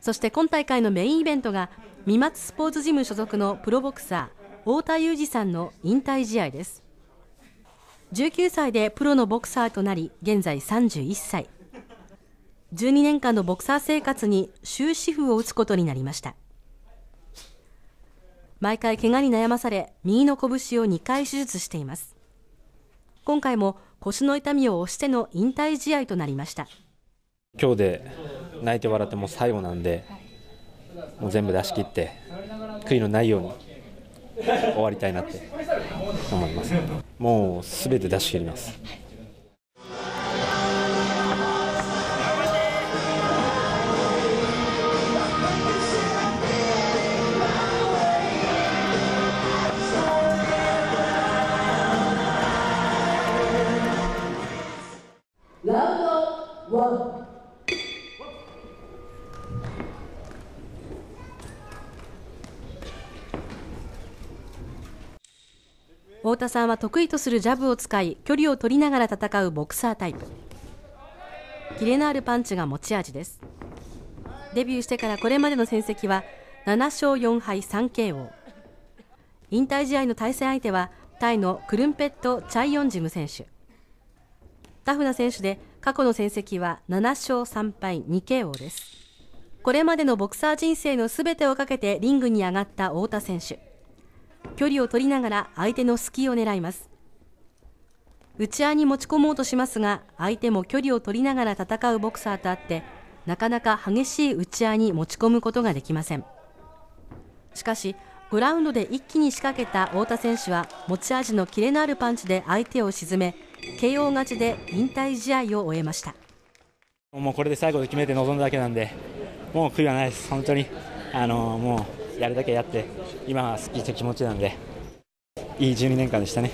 そして今大会のメインイベントが三松スポーツジム所属のプロボクサー太田裕二さんの引退試合です。19歳でプロのボクサーとなり現在31歳。12年間のボクサー生活に終止符を打つことになりました。毎回怪我に悩まされ右の拳を2回手術しています。今回も腰の痛みを押しての引退試合となりました。今日で泣いて笑っても最後なんでもう全部出し切って悔いのないように終わりたいなって思います。もうすべて出し切ります。太田さんは得意とするジャブを使い距離を取りながら戦うボクサータイプ。キレのあるパンチが持ち味です。デビューしてからこれまでの戦績は7勝4敗 3KO 引退試合の対戦相手はタイのクルンペット・チャイヨンジム選手。タフな選手で過去の戦績は7勝3敗 2KO です。これまでのボクサー人生のすべてをかけてリングに上がった太田選手。距離を取りながら相手の隙を狙います。内輪に持ち込もうとしますが相手も距離を取りながら戦うボクサーとあってなかなか激しい内輪に持ち込むことができません。しかし5ラウンドで一気に仕掛けた太田選手は持ち味のキレのあるパンチで相手を沈め KO 勝ちで引退試合を終えました。もうこれで最後で決めて臨んだだけなんでもう悔いはないです。本当に。あのもうやるだけやって今は好きって気持ちなんでいい12年間でしたね。